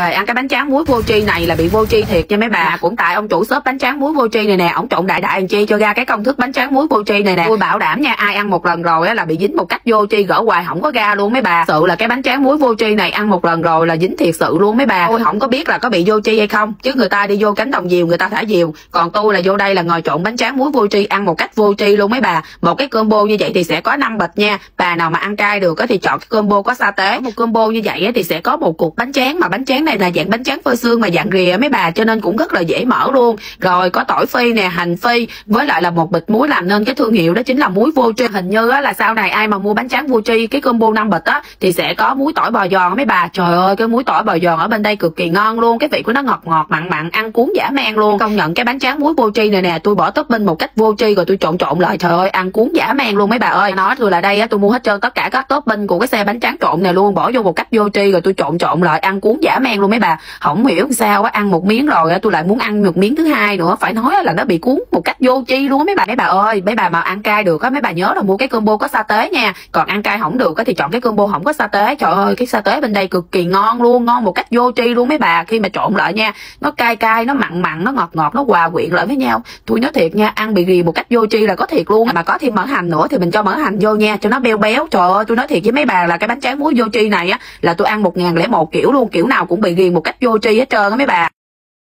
Ờ, ăn cái bánh tráng muối vô tri này là bị vô tri thiệt nha mấy bà. Cũng tại ông chủ shop bánh tráng muối vô tri này nè. Ổng trộn đại đại làm chi cho ra cái công thức bánh tráng muối vô tri này nè. Tôi bảo đảm nha, ai ăn một lần rồi á là bị dính một cách vô tri gỡ hoài, không có ra luôn mấy bà. Sự là cái bánh tráng muối vô tri này ăn một lần rồi là dính thiệt sự luôn mấy bà. Tôi không có biết là có bị vô tri hay không, chứ người ta đi vô cánh đồng diều người ta thả diều. Còn tôi là vô đây là ngồi trộn bánh tráng muối vô tri, ăn một cách vô tri luôn mấy bà. Một cái combo như vậy thì sẽ có năm bịch nha. Bà nào mà ăn cay được á thì chọn cái combo có sa tế. Một combo như vậy á thì sẽ có một cục bánh tráng mà bánh tráng này là dạng bánh tráng phơi xương mà dạng rìa mấy bà, cho nên cũng rất là dễ mở luôn. Rồi có tỏi phi nè, hành phi, với lại là một bịch muối làm nên cái thương hiệu đó chính là muối vô tri. Hình như á là sau này ai mà mua bánh tráng vô tri, cái combo năm bịch á, thì sẽ có muối tỏi bò giòn mấy bà. Trời ơi, cái muối tỏi bò giòn ở bên đây cực kỳ ngon luôn, cái vị của nó ngọt ngọt, mặn mặn, ăn cuốn giả men luôn. Công nhận cái bánh tráng muối vô tri này nè, tôi bỏ topping một cách vô tri rồi tôi trộn trộn lại. Trời ơi, ăn cuốn giả men luôn mấy bà ơi. Nói tôi là đây á, tôi mua hết trơn tất cả các topping của cái xe bánh tráng trộn này luôn, bỏ vô một cách vô tri rồi tôi trộn trộn lại, ăn cuốn giả luôn mấy bà. Không hiểu sao á, ăn một miếng rồi tôi lại muốn ăn một miếng thứ hai nữa. Phải nói là nó bị cuốn một cách vô chi luôn á mấy bà mấy bà ơi. Mấy bà mà ăn cay được á, mấy bà nhớ là mua cái combo có sa tế nha. Còn ăn cay không được á, thì chọn cái combo không có sa tế. Trời ơi, cái sa tế bên đây cực kỳ ngon luôn, ngon một cách vô tri luôn mấy bà. Khi mà trộn lại nha, nó cay cay, nó mặn mặn, nó ngọt ngọt, nó hòa quyện lại với nhau. Tôi nói thiệt nha, ăn bị gì một cách vô tri là có thiệt luôn. Mà có thêm mỡ hành nữa thì mình cho mỡ hành vô nha, cho nó béo béo. Trời ơi, tôi nói thiệt với mấy bà là cái bánh tráng muối vô tri này á, là tôi ăn một ngàn lẻ một kiểu luôn. Kiểu nào cũng bị ghiền một cách vô tri hết trơn á mấy bà.